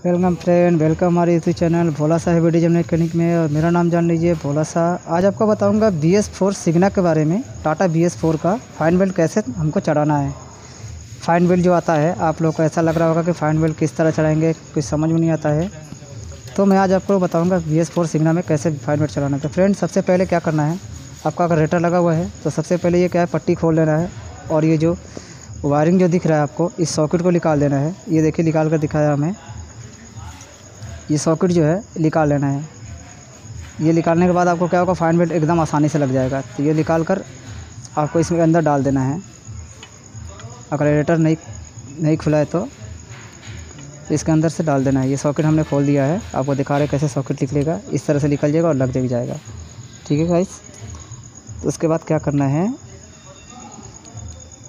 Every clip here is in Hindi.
वेलकम फ्रेंड, वेलकम हमारे यूट्यूब चैनल भोला सा है वीडियो मैकेनिक में और मेरा नाम जान लीजिए भोला सा आज आपको बताऊँगा बी एस फोर सिग्ना के बारे में, टाटा बी एस फोर का फाइन बेल्ट कैसे हमको चढ़ाना है। फाइन बेल्ट जो आता है, आप लोग को ऐसा लग रहा होगा कि फाइन बेल्ट किस तरह चढ़ाएँगे, कुछ समझ में नहीं आता है। तो मैं आज आपको बताऊँगा बी एस फोर सिग्ना में कैसे फाइन बेल्ट चढ़ाना है। तो फ्रेंड, सबसे पहले क्या करना है, आपका अगर रेटर लगा हुआ है तो सबसे पहले ये क्या है, पट्टी खोल लेना है और ये जो वायरिंग जो दिख रहा है आपको, इस सॉकेट को निकाल देना है। ये देखिए, निकाल कर दिखाया हमें। ये सॉकेट जो है, निकाल लेना है। ये निकालने के बाद आपको क्या होगा फाइन बेल्ट एकदम आसानी से लग जाएगा। तो ये निकाल कर आपको इसमें अंदर डाल देना है। अगर रेटर नहीं नहीं खुला है तो इसके अंदर से डाल देना है। ये सॉकेट हमने खोल दिया है। आपको दिखा रहे कैसे सॉकेट निकलेगा। इस तरह से निकल जाएगा और लग भी जाएगा। ठीक है गाइस तो उसके बाद क्या करना है?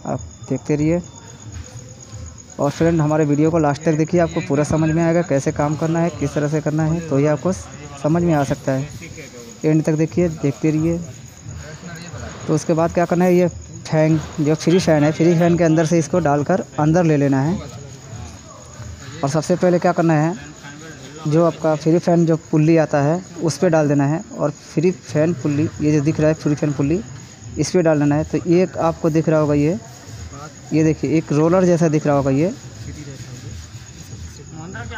आप देखते रहिए। और फ्रेंड, हमारे वीडियो को लास्ट तक देखिए, आपको पूरा समझ में आएगा कैसे काम करना है, किस तरह से करना है तो ये आपको समझ में आ सकता है। एंड तक देखिए, देखते रहिए। तो उसके बाद क्या करना है, ये फ़ैन जो फ्री फ़ैन है, फ्री फ़ैन के अंदर से इसको डालकर अंदर ले लेना है। और सबसे पहले क्या करना है, जो आपका फ्री फ़ैन जो पुल्ली आता है, उस पर डाल देना है। और फ्री फ़ैन पुल्ली, ये जो दिख रहा है, फ्री फ़ैन पुल्ली, इस पर डाल देना है। तो एक आपको दिख रहा होगा ये ये देखिए, एक रोलर जैसा दिख रहा होगा ये।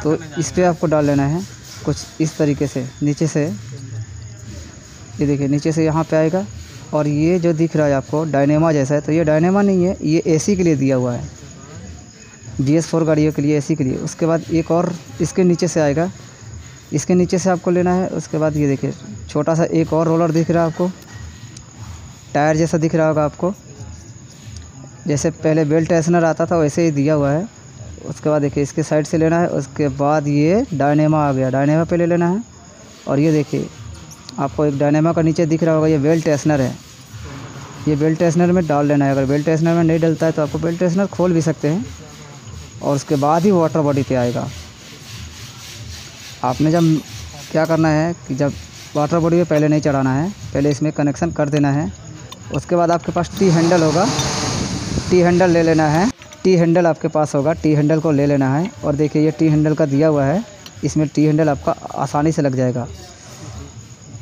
तो इस पर आपको डाल लेना है कुछ इस तरीके से, नीचे से। ये देखिए, नीचे से यहाँ पे आएगा। और ये जो दिख रहा है आपको, डायनेमा जैसा है तो ये डायनेमा नहीं है, ये एसी के लिए दिया हुआ है। बी एस फोर गाड़ियों के लिए एसी के लिए। उसके बाद एक और इसके नीचे से आएगा। इसके नीचे से आपको लेना है, उसके बाद ये देखिए, छोटा सा एक और रोलर दिख रहा है आपको। टायर जैसा दिख रहा होगा आपको। जैसे पहले बेल्ट टेसनर आता था, वैसे ही दिया हुआ है। उसके बाद देखिए, इसके साइड से लेना है, उसके बाद ये डायनेमा आ गया। डायनेमा पे ले लेना है। और ये देखिए, आपको एक डायनेमा का नीचे दिख रहा होगा, ये बेल्ट टेस्नर है। ये बेल्ट टेस्नर में डाल लेना है। अगर बेल्ट टेस्नर में नहीं डलता है तो आपको बेल्ट टेस्नर खोल भी सकते हैं। और उसके बाद ही वाटर बॉडी पे आएगा। आपने जब क्या करना है कि जब वाटर बॉडी पे पहले नहीं चढ़ाना है, पहले इसमें कनेक्शन कर देना है। उसके बाद आपके पास टी हैंडल होगा। टी हैंडल ले लेना है। टी हैंडल आपके पास होगा। टी हैंडल को ले लेना है। और देखिए, ये टी हैंडल का दिया हुआ है। इसमें टी हैंडल आपका आसानी से लग जाएगा।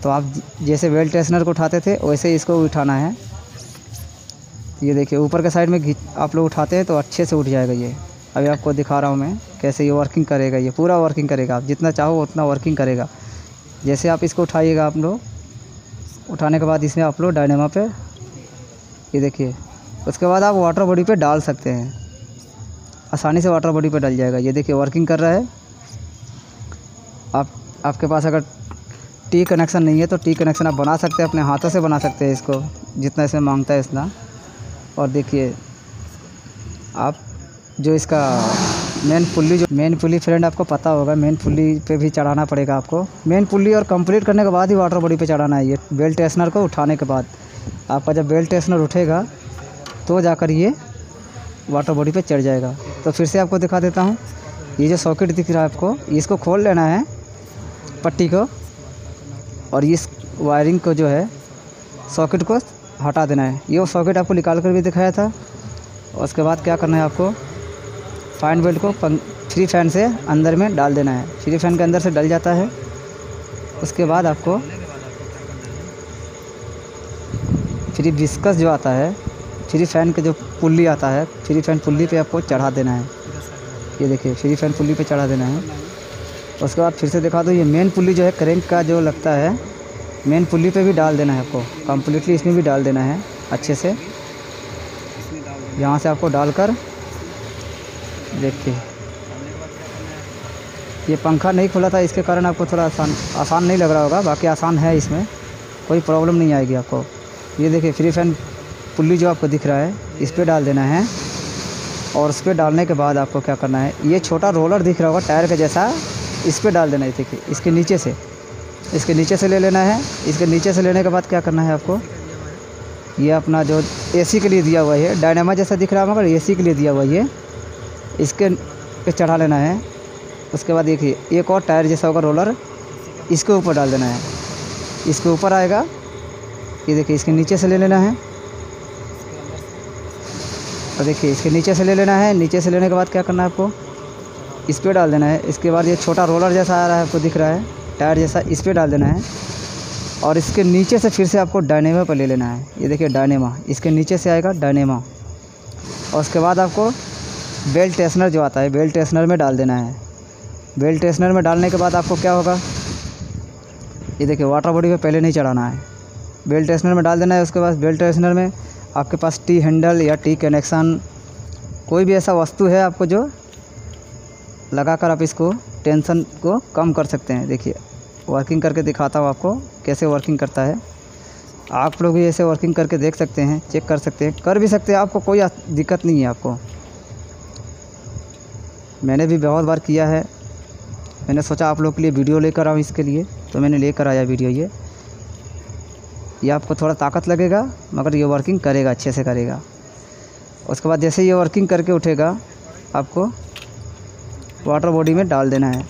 तो आप जैसे वेल टेस्नर को उठाते थे, वैसे ही इसको उठाना है। ये देखिए, ऊपर के साइड में आप लोग उठाते हैं तो अच्छे से उठ जाएगा ये। अभी आपको दिखा रहा हूँ मैं, कैसे ये वर्किंग करेगा। ये पूरा वर्किंग करेगा। आप जितना चाहो उतना वर्किंग करेगा। जैसे आप इसको उठाइएगा आप लोग, उठाने के बाद इसमें आप लोग डायनेमा पे, ये देखिए। उसके बाद आप वाटर बॉडी पे डाल सकते हैं। आसानी से वाटर बॉडी पे डल जाएगा। ये देखिए वर्किंग कर रहा है। आप, आपके पास अगर टी कनेक्शन नहीं है तो टी कनेक्शन आप बना सकते हैं, अपने हाथों से बना सकते हैं इसको, जितना इसमें माँगता है इतना। और देखिए, आप जो इसका मेन पुल्ली जो मेन पुल्ली फ्रेंड आपको पता होगा मेन पुल्ली पे भी चढ़ाना पड़ेगा आपको। मेन पुल्ली और कंप्लीट करने के बाद ही वाटर बॉडी पे चढ़ाना है ये। बेल्ट टेस्नर को उठाने के बाद। आपका जब बेल्ट टेस्नर उठेगा तो जाकर ये वाटर बॉडी पे चढ़ जाएगा। तो फिर से आपको दिखा देता हूँ। ये जो सॉकेट दिख रहा है आपको इसको खोल लेना है पट्टी को और इस वायरिंग को जो है सॉकेट को हटा देना है। ये सॉकेट आपको निकाल कर भी दिखाया था। और उसके बाद क्या करना है आपको? फाइन बेल्ट को फ्री फ़ैन से अंदर में डाल देना है। फ्री फ़ैन के अंदर से डल जाता है। उसके बाद आपको फ्री बिस्कस जो आता है फ्री फ़ैन के जो पुल्ली आता है फ्री फ़ैन पुल्ली पे आपको चढ़ा देना है। ये देखिए फ्री फ़ैन पुल्ली पे चढ़ा देना है। उसके बाद फिर से दिखा दो, ये मेन पुल्ली जो है करेंट का जो लगता है मेन पुल्ली पे भी डाल देना है आपको। कम्प्लीटली इसमें भी डाल देना है, अच्छे से। यहाँ से आपको डालकर, देखिए। ये पंखा नहीं खुला था, इसके कारण आपको थोड़ा आसान आसान नहीं लग रहा होगा, बाकी आसान है इसमें। कोई प्रॉब्लम नहीं आएगी आपको। ये देखिए फ्री फ़ैन पुल्ली जो आपको दिख रहा है, इस पर डाल देना है। और उस पर डालने के बाद आपको क्या करना है, ये छोटा रोलर दिख रहा होगा टायर का जैसा, इस पर डाल देना है, देखिए, इसके नीचे से। इसके नीचे से ले लेना है। इसके नीचे से लेने के बाद क्या करना है आपको, ये अपना जो एसी के लिए दिया हुआ है, डायनामा जैसा दिख रहा है, मगर एसी के लिए दिया हुआ है इसके पे चढ़ा लेना है। उसके बाद देखिए, एक और टायर जैसा होगा रोलर, इसके ऊपर डाल देना है। इसके ऊपर आएगा। ये देखिए, इसके नीचे से ले लेना है। और देखिए, इसके नीचे से ले लेना है। नीचे से लेने के बाद क्या करना है आपको? इस पर डाल देना है। इसके बाद ये छोटा रोलर जैसा आ रहा है, आपको दिख रहा है। टायर जैसा इस पर डाल देना है। और इसके नीचे से फिर से आपको डायनेमा पर ले लेना है। ये देखिए, डायनेमा। इसके नीचे से आएगा डायनेमा। और उसके बाद आपको बेल्ट टेस्नर जो आता है, बेल्ट टेस्नर में डाल देना है। बेल्ट टेस्नर में डालने के बाद आपको क्या होगा? ये देखिए, वाटर बॉडी में पहले नहीं चढ़ाना है। बेल्ट टेस्नर में डाल देना है। उसके बाद बेल्ट टेस्नर में आपके पास टी हैंडल या टी कनेक्शन, कोई भी ऐसा वस्तु है आपको जो लगाकर आप इसको टेंशन को कम कर सकते हैं। देखिए वर्किंग करके दिखाता हूँ आपको कैसे वर्किंग करता है। आप लोग भी ऐसे वर्किंग करके देख सकते हैं चेक कर सकते हैं, कर भी सकते हैं, आपको कोई दिक्कत नहीं है आपको। मैंने भी बहुत बार किया है। मैंने सोचा आप लोग के लिए वीडियो लेकर आऊँ इसके लिए तो मैंने लेकर आया वीडियो ये। ये आपको थोड़ा ताकत लगेगा, मगर ये वर्किंग करेगा, अच्छे से करेगा। उसके बाद जैसे ये वर्किंग करके उठेगा, आपको वाटर बॉडी में डाल देना है।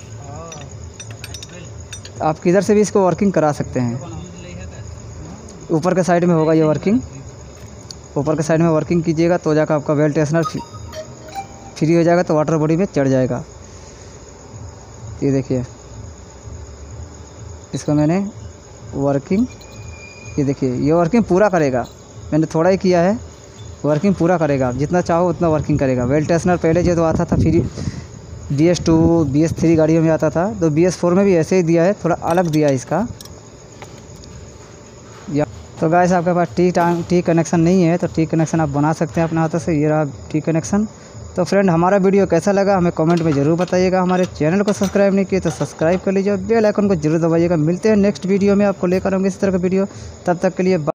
आप किधर से भी इसको वर्किंग करा सकते हैं। ऊपर के साइड में होगा ये वर्किंग ऊपर के साइड में वर्किंग कीजिएगा तो जाकर आपका बेल्ट टेस्नर फ्री हो जाएगा तो वाटर बॉडी में चढ़ जाएगा। ये देखिए। इसको मैंने वर्किंग ये देखिए, ये वर्किंग पूरा करेगा। मैंने थोड़ा ही किया है। वर्किंग पूरा करेगा। जितना चाहो उतना वर्किंग करेगा। वेल टेस्नर पहले जो तो आता था, फिर B S two B S three गाड़ियों में आता था। तो बी एस फोर में भी ऐसे ही दिया है। थोड़ा अलग दिया है इसका। या तो गाइस आपके पास टी टी कनेक्शन नहीं है तो टी कनेक्शन आप बना सकते हैं अपने हाथों से। ये रहा टी कनेक्शन तो फ्रेंड हमारा वीडियो कैसा लगा? हमें कमेंट में ज़रूर बताइएगा। हमारे चैनल को सब्सक्राइब नहीं किए तो सब्सक्राइब कर लीजिए बेल आइकन को ज़रूर दबाइएगा। मिलते हैं नेक्स्ट वीडियो में। आपको लेकर आऊँगी इस तरह का वीडियो तब तक के लिए